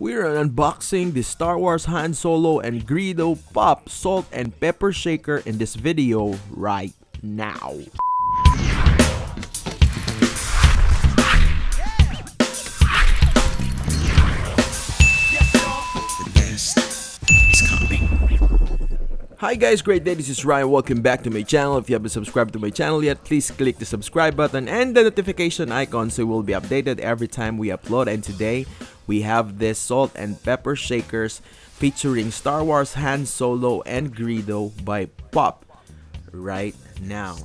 We're unboxing the Star Wars Han Solo and Greedo Pop Salt and Pepper Shaker in this video right now. Hi guys, great day, this is Ryan, welcome back to my channel. If you haven't subscribed to my channel yet, please click the subscribe button and the notification icon so you will be updated every time we upload. And today, we have this salt and pepper shakers featuring Star Wars Han Solo and Greedo by Pop right now.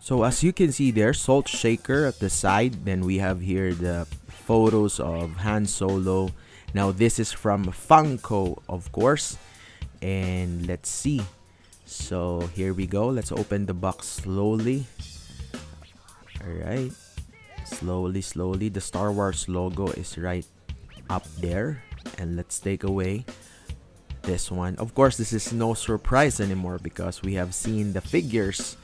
So as you can see there, salt shaker at the side. Then we have here the photos of Han Solo. Now this is from Funko, of course and let's see so here we go let's open the box slowly all right slowly slowly the Star Wars logo is right up there and let's take away this one of course this is no surprise anymore because we have seen the figures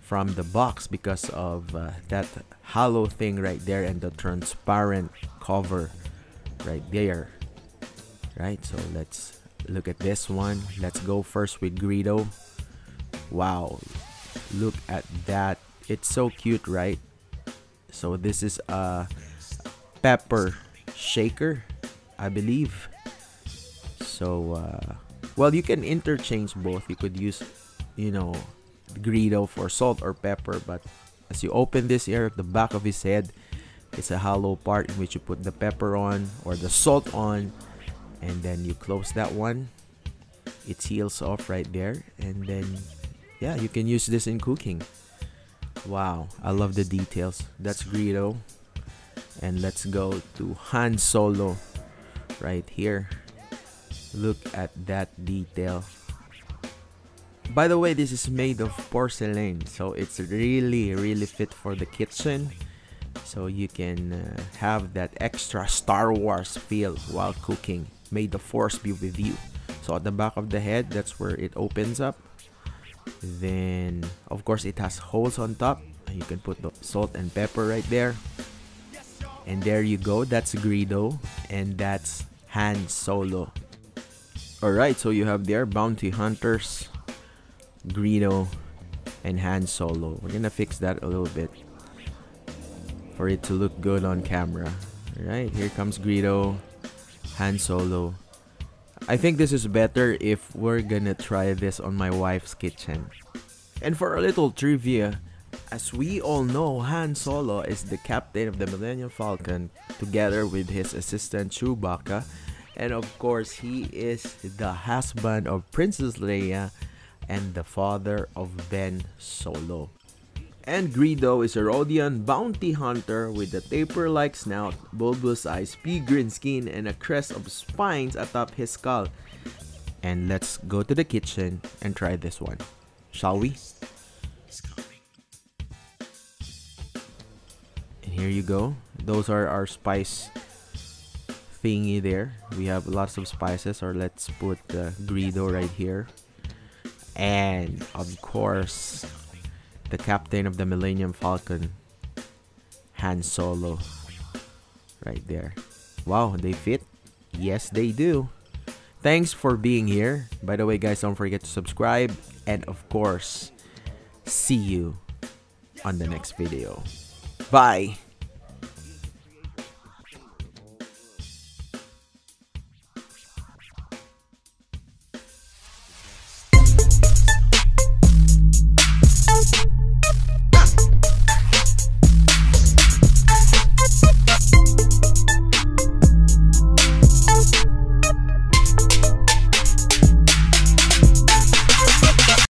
from the box because of uh, that hollow thing right there and the transparent cover right there right so let's Look at this one. Let's go first with Greedo. Wow. Look at that. It's so cute, right? So this is a pepper shaker, I believe. So, uh, well, you can interchange both. You could use, you know, Greedo for salt or pepper. But as you open this here at the back of his head, it's a hollow part in which you put the pepper on or the salt on and then you close that one it seals off right there and then yeah you can use this in cooking wow I love the details. That's Greedo. And let's go to Han Solo right here. Look at that detail. By the way this is made of porcelain so it's really really fit for the kitchen. So you can uh, have that extra Star Wars feel while cooking. May the force be with you. So at the back of the head that's where it opens up then of course it has holes on top. You can put the salt and pepper right there. And there you go. That's Greedo and that's Han Solo. Alright so you have there bounty hunters Greedo and Han Solo. We're gonna fix that a little bit for it to look good on camera. Alright here comes Greedo Han Solo. I think this is better if we're gonna try this on my wife's kitchen. And for a little trivia, as we all know, Han Solo is the captain of the Millennium Falcon together with his assistant Chewbacca. And of course, he is the husband of Princess Leia and the father of Ben Solo. And Greedo is a Rodian bounty hunter with a tapir-like snout, bulbous eyes, pea-green skin, and a crest of spines atop his skull. And let's go to the kitchen and try this one. Shall we? And here you go. Those are our spice thingy there. We have lots of spices or let's put the Greedo right here. And of course, the captain of the Millennium Falcon, Han Solo. Right there. Wow, they fit? Yes, they do. Thanks for being here. By the way, guys, don't forget to subscribe. And of course, see you on the next video. Bye!